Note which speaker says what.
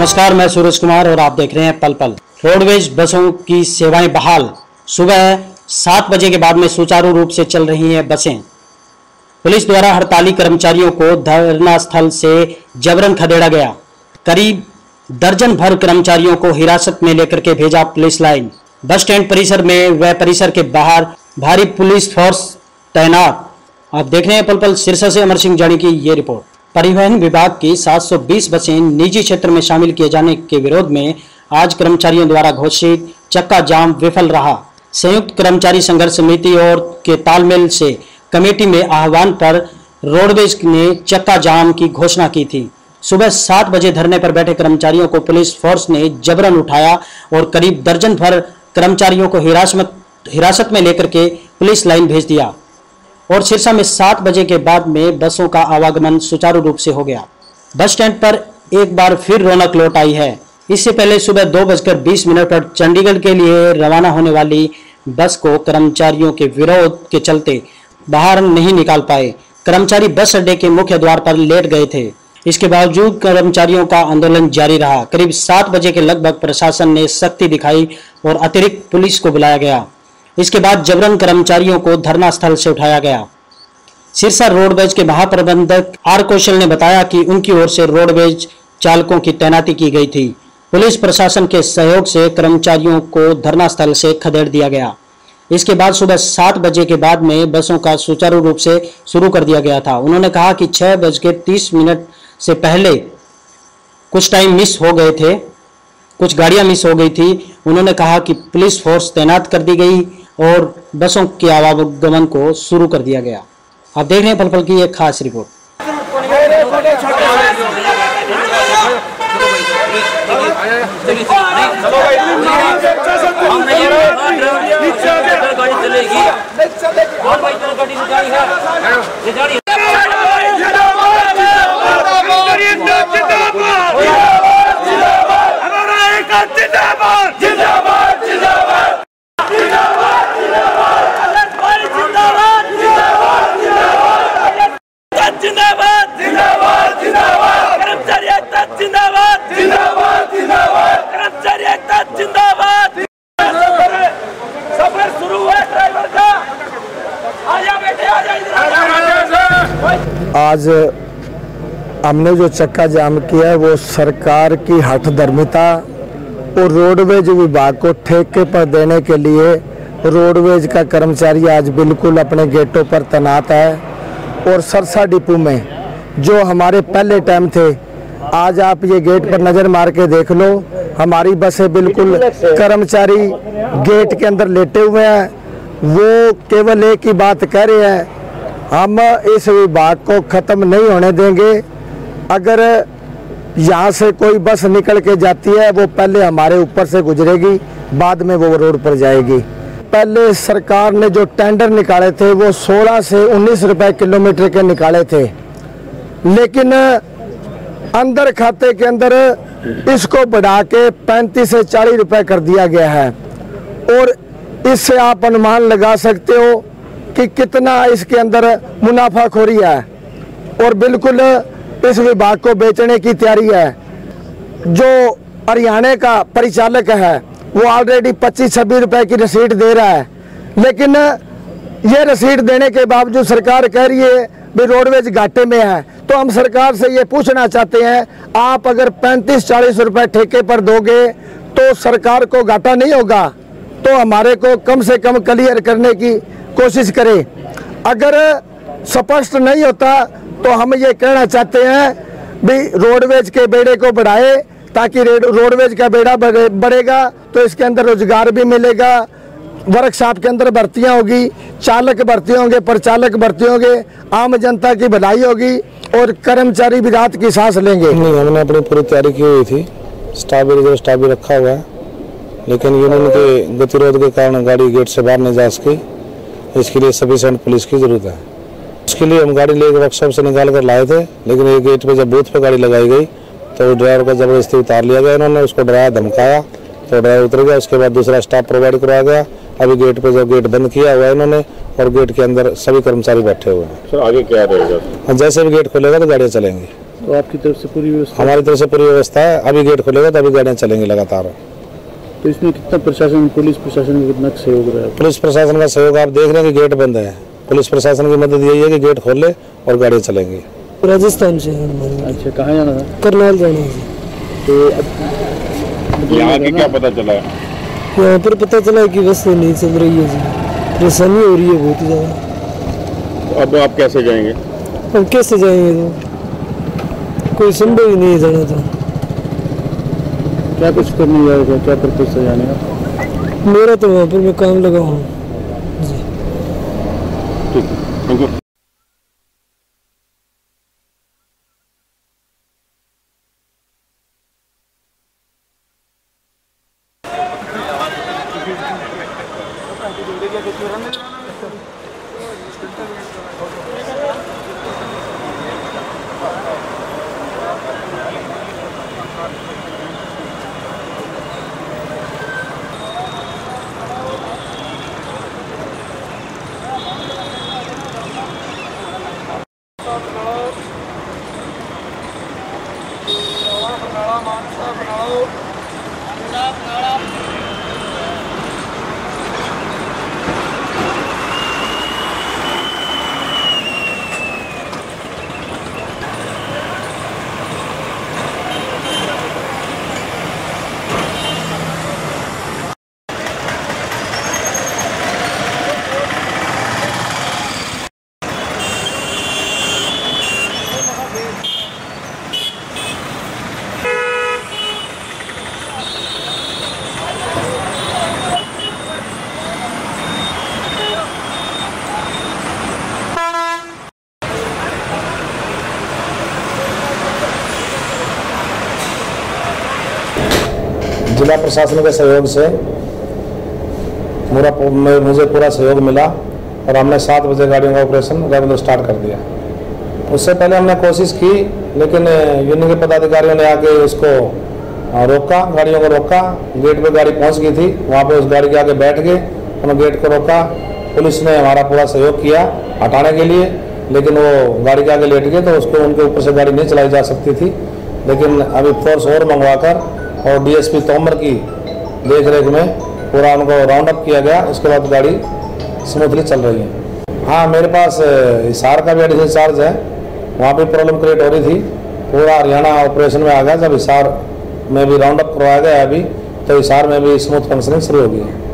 Speaker 1: नमस्कार, मैं सूरज कुमार और आप देख रहे हैं पल पल। रोडवेज़ बसों की सेवाएँ बहाल। सुबह सात बजे के बाद में सुचारू रूप से चल रही हैं बसें। पुलिस द्वारा हड़ताली कर्मचारियों को धरना स्थल से जबरन खदेड़ा गया। करीब दर्जन भर कर्मचारियों को हिरासत में लेकर के भेजा पुलिस लाइन। बस स्टैंड परिसर में व परिसर के बाहर भारी पुलिस फोर्स तैनात। आप देख रहे हैं पल पल, सिरसा से अमर सिंह जानी की ये रिपोर्ट। परिवहन विभाग की 720 बसें निजी क्षेत्र में शामिल किए जाने के विरोध में आज कर्मचारियों द्वारा घोषित चक्का जाम विफल रहा। संयुक्त कर्मचारी संघर्ष समिति और के तालमेल से कमेटी में आह्वान पर रोडवेज़ ने चक्का जाम की घोषणा की थी। सुबह सात बजे धरने पर बैठे कर्मचारियों को पुलिस फोर्स ने जबरन उठाया और करीब दर्जन भर कर्मचारियों को हिरासत हिरासत में लेकर के पुलिस लाइन भेज दिया। और सिरसा में सात बजे के बाद में बसों का आवागमन सुचारू रूप से हो गया। बस स्टैंड पर एक बार फिर रौनक लौट आई है। इससे पहले सुबह दो बजकर बीस मिनट पर चंडीगढ़ के लिए रवाना होने वाली बस को कर्मचारियों के विरोध के चलते बाहर नहीं निकाल पाए। कर्मचारी बस अड्डे के मुख्य द्वार पर लेट गए थे। इसके बावजूद कर्मचारियों का आंदोलन जारी रहा। करीब सात बजे के लगभग प्रशासन ने सख्ती दिखाई और अतिरिक्त पुलिस को बुलाया गया। इसके बाद जबरन कर्मचारियों को धरना स्थल से उठाया गया। सिरसा रोडवेज़ के महाप्रबंधक आर कौशल ने बताया कि उनकी ओर से रोडवेज़ चालकों की तैनाती की गई थी। पुलिस प्रशासन के सहयोग से कर्मचारियों को धरना स्थल से खदेड़ दिया गया। इसके बाद सुबह सात बजे के बाद में बसों का सुचारू रूप से शुरू कर दिया गया था। उन्होंने कहा कि छह बज के तीस मिनट से पहले कुछ टाइम मिस हो गए थे, कुछ गाड़ियाँ मिस हो गई थी। उन्होंने कहा कि पुलिस फोर्स तैनात कर दी गई। और बसों के आवागमन को शुरू कर दिया गया आप देख रहे हैं पल पल की एक खास रिपोर्ट
Speaker 2: हम नहीं है गाड़ी चलेगी और भाई चल गाड़ी निकाली है ये गाड़ी
Speaker 3: जिंदाबाद जिंदाबाद जिंदाबाद कर्मचारी एकता जिंदाबाद जिंदाबाद जिंदाबाद कर्मचारी एकता जिंदाबाद सफ़र शुरू हुआ है ड्राइवर का आजा बेटे आजा इधर
Speaker 4: आज हमने जो चक्का जाम किया है, वो सरकार की हठ धर्मिता और रोडवेज़ विभाग को ठेके पर देने के लिए रोडवेज़ का कर्मचारी आज बिल्कुल अपने गेटों पर तैनात है। और सरसा डिपो में, जो हमारे पहले टाइम थे, आज आप ये गेट पर नज़र मार के देख लो, हमारी बसें बिल्कुल कर्मचारी गेट के अंदर लेटे हुए हैं। वो केवल एक ही बात कह रहे हैं हम इस विभाग को ख़त्म नहीं होने देंगे। अगर यहाँ से कोई बस निकल के जाती है, वो पहले हमारे ऊपर से गुजरेगी, बाद में वो रोड पर जाएगी। पहले सरकार ने जो टेंडर निकाले थे, वो 16 से 19 रुपए किलोमीटर के निकाले थे। लेकिन अंदर खाते के अंदर इसको बढ़ा के 35 से 40 रुपए कर दिया गया है। और इससे आप अनुमान लगा सकते हो कि कितना इसके अंदर मुनाफाखोरी है और बिल्कुल इस विभाग को बेचने की तैयारी है। जो हरियाणा का परिचालक है, वो ऑलरेडी पच्चीस छब्बीस रुपए की रसीद दे रहा है। लेकिन ये रसीद देने के बावजूद सरकार कह रही है भी रोडवेज़ घाटे में है। तो हम सरकार से ये पूछना चाहते हैं, आप अगर पैंतीस चालीस रुपए ठेके पर दोगे तो सरकार को घाटा नहीं होगा? तो हमारे को कम से कम क्लियर करने की कोशिश करें। अगर स्पष्ट नहीं होता तो हम ये कहना चाहते हैं भी रोडवेज़ के बेड़े को बढ़ाए, ताकि रोडवेज़ का बेड़ा बढ़ेगा तो इसके अंदर रोज़गार भी मिलेगा। वर्कशॉप के अंदर भर्तियाँ होगी, चालक भर्ती होंगे, परिचालक भर्ती होंगे, आम जनता की भलाई होगी, और कर्मचारी भी रात की सांस लेंगे।
Speaker 5: नहीं, हमने अपनी पूरी तैयारी की हुई थी। स्टाफ रिज़र्व स्टाफ भी रखा हुआ है। लेकिन यूनियन के गतिरोध के कारण गाड़ी गेट से बाहर नहीं जा सकी। इसके लिए सफिशेंट पुलिस की ज़रूरत है। उसके लिए हम गाड़ी लेकर वर्कशॉप से निकाल कर लाए थे लेकिन एक गेट पे जब बूथ पे गाड़ी लगाई गई तो ड्राइवर को ज़बरदस्ती उतार लिया गया इन्होंने उसको डराया धमकाया तो ड्राइवर उतर गया उसके बाद दूसरा स्टाफ प्रोवाइड करवाया गया। अभी गेट पे जब गेट बंद किया हुआ है इन्होंने और गेट के अंदर सभी कर्मचारी बैठे हुए हैं।
Speaker 6: सर आगे क्या रहेगा?
Speaker 5: जैसे भी गेट खोलेगा तो गाड़ियाँ चलेंगी।
Speaker 6: तो आपकी तरफ़ से पूरी व्यवस्था?
Speaker 5: हमारी तरफ़ से पूरी व्यवस्था है। अभी गेट खुलेगा तो अभी गाड़ियाँ चलेंगी लगातार।
Speaker 6: तो इसमें कितना प्रशासन पुलिस प्रशासन का कितना सहयोग रहा है?
Speaker 5: पुलिस प्रशासन का सहयोग आप देख रहे हैं कि गेट बंद है। पुलिस प्रशासन की मदद यही है कि गेट खोल ले और गाड़ियाँ चलेंगी।
Speaker 7: राजस्थान से
Speaker 6: अच्छा कहाँ जाना था?
Speaker 7: करनाल जाना है।
Speaker 6: तो
Speaker 8: यहाँ की क्या पता चला? है
Speaker 7: यहाँ पर पता चला कि बस नहीं चल रही है जी। परेशानी हो रही है बहुत ज़्यादा।
Speaker 8: अब आप कैसे जाएँगे?
Speaker 7: अब कैसे जाएँगे तो? कोई संभव ही नहीं जाना तो।
Speaker 6: क्या कुछ करने जा थे क्या पर्पज से जाने का?
Speaker 7: मेरा तो वहाँ पर मैं काम लगा हूँ।
Speaker 8: थैंक यू
Speaker 5: जिला प्रशासन के सहयोग से पूरा मुझे पूरा सहयोग मिला और हमने सात बजे गाड़ियों का ऑपरेशन रेगुलर स्टार्ट कर दिया। उससे पहले हमने कोशिश की, लेकिन यूनियन के पदाधिकारियों ने आके उसको रोका, गाड़ियों को रोका। गेट पे गाड़ी पहुँच गई थी, वहाँ पे उस गाड़ी के आगे बैठ गए उन्होंने गेट को रोका। पुलिस ने हमारा पूरा सहयोग किया हटाने के लिए, लेकिन वो गाड़ी के आगे लेट गए तो उसको उनके ऊपर से गाड़ी नहीं चलाई जा सकती थी। लेकिन अभी फोर्स और मंगवाकर और डीएसपी तोमर की देख रेख में पूरा उनको राउंड अप किया गया। उसके बाद गाड़ी स्मूथली चल रही है। हाँ मेरे पास हिसार का भी एडिशनल चार्ज है। वहाँ भी प्रॉब्लम क्रिएट हो रही थी। पूरा हरियाणा ऑपरेशन में आ गया। जब हिसार में भी राउंड अप करवाया गया अभी तो हिसार में भी स्मूथ फंक्शनिंग शुरू हो गई है।